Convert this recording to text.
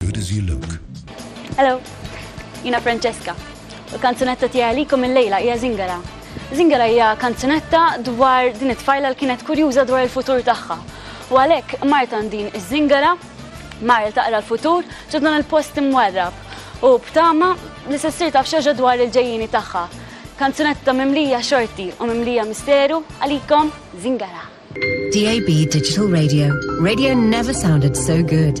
Good as you look. Hello, jina Francesca. U kanzunetta tiegħi għalikom il-lejla hija Zingara. Zingara hija kanzunetta dwar din it-tfajla li kienet kurjuża dwar il-futur tagħha. U għalhekk Marta din iż-Zingara mar taqra l-futur ġodna l-post imwarrab u btama li se ssir taf xaġa dwar il-ġejjini tagħha. Kanzunetta mimlija xorti u mimlija misteru għalikom Zingara. DAB Digital Radio. Radio never sounded so good.